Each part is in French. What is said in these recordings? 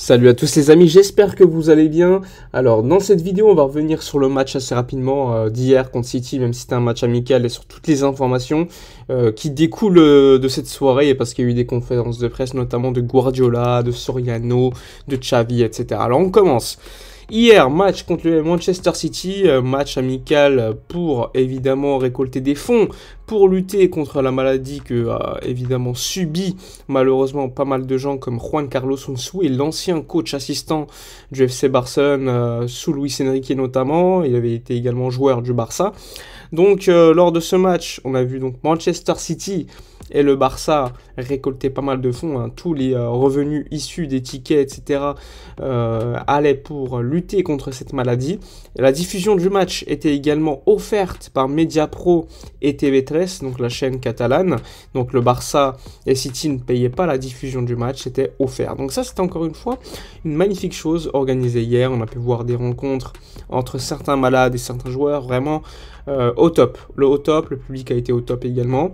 Salut à tous les amis, j'espère que vous allez bien. Alors dans cette vidéo on va revenir sur le match assez rapidement euh, d'hier contre City, même si c'était un match amical et sur toutes les informations euh, qui découlent euh, de cette soirée et parce qu'il y a eu des conférences de presse notamment de Guardiola, de Soriano, de Xavi, etc. Alors on commence. Hier, match contre le Manchester City, euh, match amical pour évidemment récolter des fonds pour lutter contre la maladie que a évidemment subi malheureusement pas mal de gens comme Juan Carlos Unsu et l'ancien coach assistant du FC Barcelone euh, sous Luis Enrique notamment. Il avait été également joueur du Barça. Donc euh, lors de ce match, on a vu donc Manchester City et le Barça récolter pas mal de fonds. Hein. Tous les revenus issus des tickets, etc., allaient pour lutter contre cette maladie. La diffusion du match était également offerte par Mediapro et TV3, donc la chaîne catalane. Donc le Barça et City ne payaient pas la diffusion du match, c'était offert. Donc ça c'était encore une fois une magnifique chose organisée hier. On a pu voir des rencontres entre certains malades et certains joueurs vraiment euh, au top. Le au top, le public a été au top également.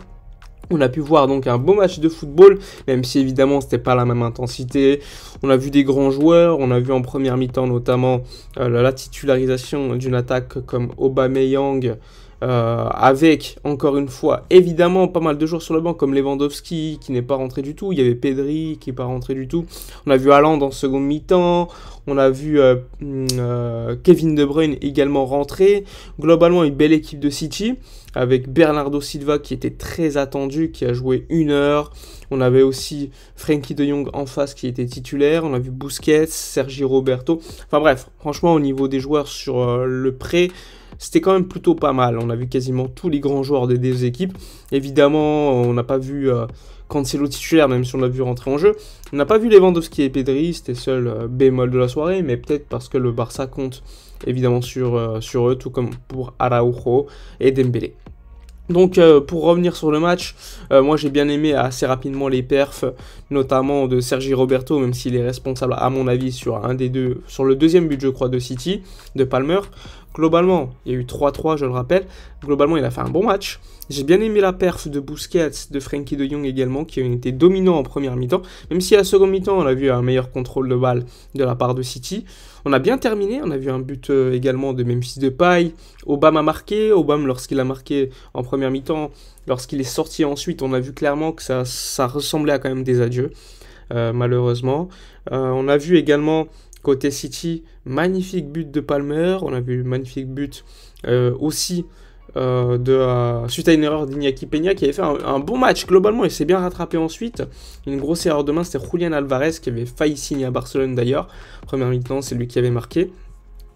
On a pu voir donc un beau match de football, même si évidemment c'était pas la même intensité. On a vu des grands joueurs, on a vu en première mi-temps notamment euh, la titularisation d'une attaque comme Aubameyang, euh, avec encore une fois évidemment pas mal de joueurs sur le banc comme Lewandowski qui n'est pas rentré du tout, il y avait Pedri qui n'est pas rentré du tout, on a vu Haaland en seconde mi-temps, on a vu euh, mm, Kevin De Bruyne également rentrer, globalement une belle équipe de City avec Bernardo Silva qui était très attendu, qui a joué une heure. On avait aussi Frankie de Jong en face qui était titulaire. On a vu Busquets, Sergi Roberto. Enfin bref, franchement au niveau des joueurs sur euh, le prêt, c'était quand même plutôt pas mal. On a vu quasiment tous les grands joueurs des deux équipes. Évidemment, on n'a pas vu euh, Cancelo titulaire, même si on l'a vu rentrer en jeu. On n'a pas vu Lewandowski et Pedri, c'était seul euh, bémol de la soirée, mais peut-être parce que le Barça compte évidemment sur, euh, sur eux, tout comme pour Araujo et Dembélé. Donc euh, pour revenir sur le match, moi j'ai bien aimé assez rapidement les perfs, notamment de Sergi Roberto, même s'il est responsable à mon avis sur un des deux, sur le deuxième but je crois de City, de Palmer. Globalement, il y a eu 3-3, je le rappelle. Globalement, il a fait un bon match. J'ai bien aimé la perf de Busquets, de Frankie de Jong également, qui ont été dominants en première mi-temps. Même si à la seconde mi-temps, on a vu un meilleur contrôle de balle de la part de City. On a bien terminé. On a vu un but euh, également de Memphis de Paille. Obama a marqué. Obama, lorsqu'il a marqué en première mi-temps, lorsqu'il est sorti ensuite, on a vu clairement que ça, ressemblait à quand même des adieux. Euh, malheureusement. Euh, on a vu également côté City, magnifique but de Palmer. On a vu magnifique but aussi euh, de, euh, suite à une erreur d'Iñaki Peña qui avait fait un, bon match globalement et s'est bien rattrapé ensuite. Une grosse erreur de main, c'était Julian Alvarez qui avait failli signer à Barcelone d'ailleurs. Première mi-temps, c'est lui qui avait marqué.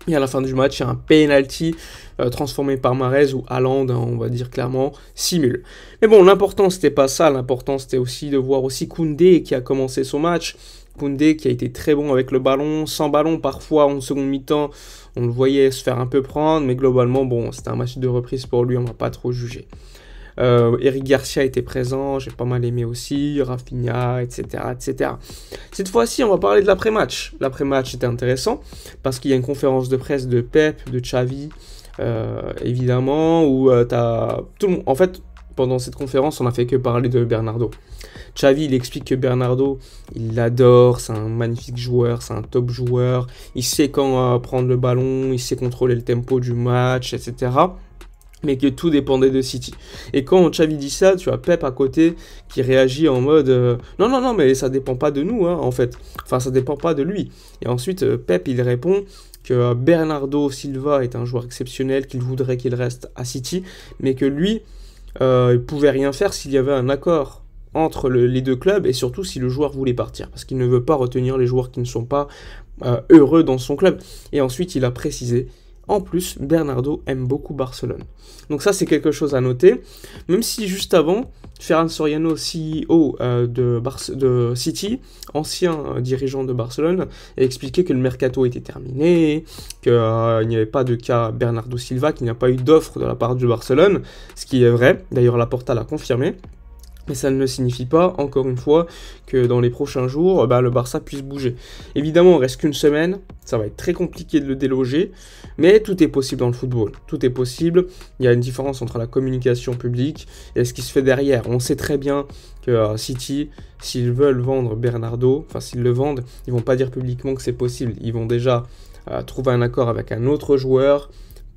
Et à la fin du match, il y a un penalty euh, transformé par Marez ou Haaland, hein, on va dire clairement, simule. Mais bon, l'important c'était pas ça, l'important c'était aussi de voir aussi Koundé qui a commencé son match. Qui a été très bon avec le ballon, sans ballon parfois en seconde mi-temps, on le voyait se faire un peu prendre, mais globalement, bon, c'était un match de reprise pour lui, on va pas trop juger. Euh, Eric Garcia était présent, j'ai pas mal aimé aussi, Rafinha, etc., etc. Cette fois-ci, on va parler de l'après-match. L'après-match était intéressant parce qu'il y a une conférence de presse de Pep, de Xavi, euh, évidemment, où euh, tu as tout le monde. En fait, pendant cette conférence, on n'a fait que parler de Bernardo. Xavi, il explique que Bernardo, il l'adore, c'est un magnifique joueur, c'est un top joueur, il sait quand euh, prendre le ballon, il sait contrôler le tempo du match, etc. Mais que tout dépendait de City. Et quand Xavi dit ça, tu as Pep à côté qui réagit en mode euh, Non, non, non, mais ça dépend pas de nous, hein, en fait. Enfin, ça dépend pas de lui. Et ensuite, euh, Pep, il répond que Bernardo Silva est un joueur exceptionnel, qu'il voudrait qu'il reste à City, mais que lui, euh, il pouvait rien faire s'il y avait un accord entre les deux clubs et surtout si le joueur voulait partir parce qu'il ne veut pas retenir les joueurs qui ne sont pas euh, heureux dans son club. Et ensuite, il a précisé en plus, Bernardo aime beaucoup Barcelone. Donc ça, c'est quelque chose à noter. Même si juste avant, Ferran Soriano, CEO euh, de, de, City, ancien euh, dirigeant de Barcelone, a expliqué que le mercato était terminé, qu'il euh, n'y avait pas de cas Bernardo Silva, qu'il n'y a pas eu d'offre de la part de Barcelone, ce qui est vrai. D'ailleurs, la Porta l'a confirmé. Mais ça ne signifie pas, encore une fois, que dans les prochains jours, bah, le Barça puisse bouger. Évidemment, il reste qu'une semaine, ça va être très compliqué de le déloger, mais tout est possible dans le football. Tout est possible. Il y a une différence entre la communication publique et ce qui se fait derrière. On sait très bien que euh, City, s'ils veulent vendre Bernardo, enfin s'ils le vendent, ils vont pas dire publiquement que c'est possible. Ils vont déjà euh, trouver un accord avec un autre joueur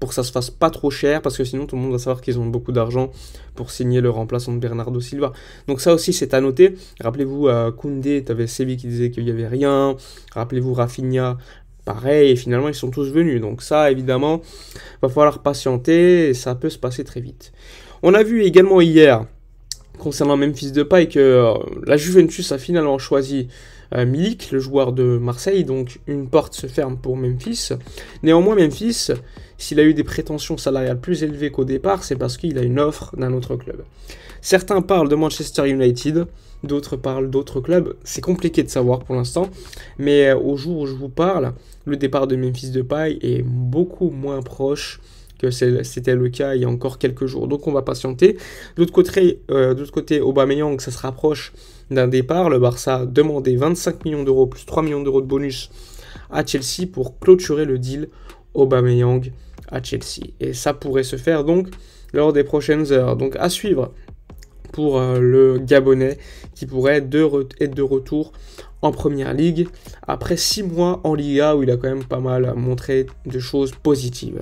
pour que ça se fasse pas trop cher, parce que sinon tout le monde va savoir qu'ils ont beaucoup d'argent pour signer le remplaçant de Bernardo Silva. Donc ça aussi c'est à noter. Rappelez-vous, à Koundé, tu avais Séville qui disait qu'il n'y avait rien. Rappelez-vous Rafinha, pareil, et finalement ils sont tous venus. Donc ça évidemment, va falloir patienter, et ça peut se passer très vite. On a vu également hier, concernant Memphis Depay, que euh, la Juventus a finalement choisi euh, Milik, le joueur de Marseille, donc une porte se ferme pour Memphis. Néanmoins, Memphis, s'il a eu des prétentions salariales plus élevées qu'au départ, c'est parce qu'il a une offre d'un autre club. Certains parlent de Manchester United, d'autres parlent d'autres clubs. C'est compliqué de savoir pour l'instant, mais euh, au jour où je vous parle, le départ de Memphis Depay est beaucoup moins proche que c'était le cas il y a encore quelques jours. Donc on va patienter. D'autre côté, euh, Aubameyang, ça se rapproche d'un départ. Le Barça a demandé 25 millions d'euros plus 3 millions d'euros de bonus à Chelsea pour clôturer le deal Aubameyang à Chelsea. Et ça pourrait se faire donc lors des prochaines heures. Donc à suivre pour euh, le Gabonais qui pourrait être de, retour en Première Ligue après 6 mois en Liga où il a quand même pas mal montré de choses positives.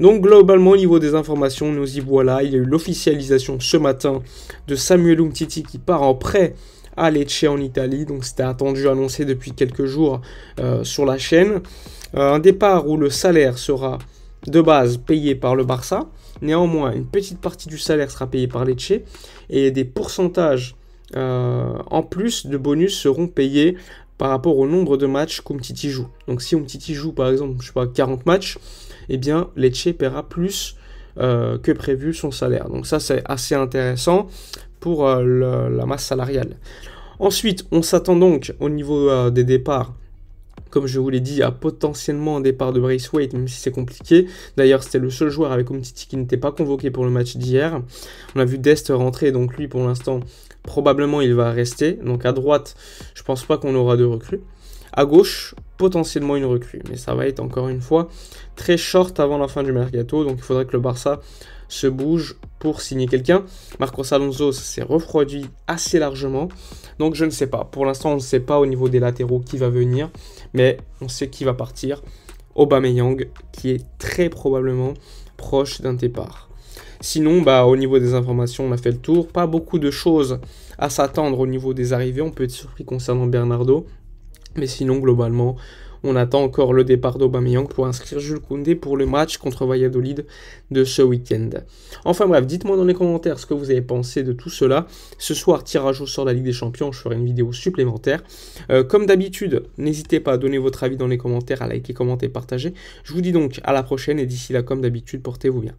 Donc globalement au niveau des informations, nous y voilà. Il y a eu l'officialisation ce matin de Samuel Umtiti qui part en prêt à Lecce en Italie. Donc c'était attendu, annoncé depuis quelques jours euh, sur la chaîne. Euh, un départ où le salaire sera de base payé par le Barça. Néanmoins, une petite partie du salaire sera payée par Lecce et des pourcentages euh, en plus de bonus seront payés par rapport au nombre de matchs qu'Umtiti joue. Donc si Umtiti joue par exemple, je sais pas, 40 matchs, eh bien Lecce paiera plus euh, que prévu son salaire. Donc ça c'est assez intéressant pour euh, la masse salariale. Ensuite, on s'attend donc au niveau des départs comme je vous l'ai dit, à potentiellement un départ de Braithwaite, même si c'est compliqué. D'ailleurs, c'était le seul joueur avec Umtiti qui n'était pas convoqué pour le match d'hier. On a vu Dest rentrer, donc lui, pour l'instant, probablement, il va rester. Donc à droite, je pense pas qu'on aura de recrues. À gauche, potentiellement une recrue, mais ça va être encore une fois très short avant la fin du mercato, donc il faudrait que le Barça se bouge pour signer quelqu'un. Marcos Alonso s'est refroidi assez largement. Donc je ne sais pas. Pour l'instant, on ne sait pas au niveau des latéraux qui va venir. Mais on sait qui va partir. Aubameyang, qui est très probablement proche d'un départ. Sinon, bah, au niveau des informations, on a fait le tour. Pas beaucoup de choses à s'attendre au niveau des arrivées. On peut être surpris concernant Bernardo. Mais sinon, globalement, on attend encore le départ d'Aubameyang pour inscrire Jules Koundé pour le match contre Valladolid de ce week-end. Enfin bref, dites-moi dans les commentaires ce que vous avez pensé de tout cela. Ce soir, tirage au sort de la Ligue des Champions, je ferai une vidéo supplémentaire. Euh, comme d'habitude, n'hésitez pas à donner votre avis dans les commentaires, à liker, commenter, partager. Je vous dis donc à la prochaine et d'ici là, comme d'habitude, portez-vous bien.